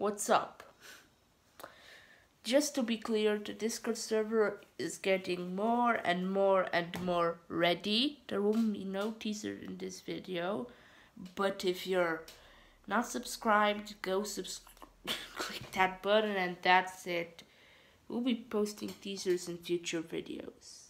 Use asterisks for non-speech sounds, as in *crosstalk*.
what's up? Just to be clear, the Discord server is getting more and more and more ready. There will be no teaser in this video, but if you're not subscribed, go subscribe, *laughs* click that button and that's it. We'll be posting teasers in future videos.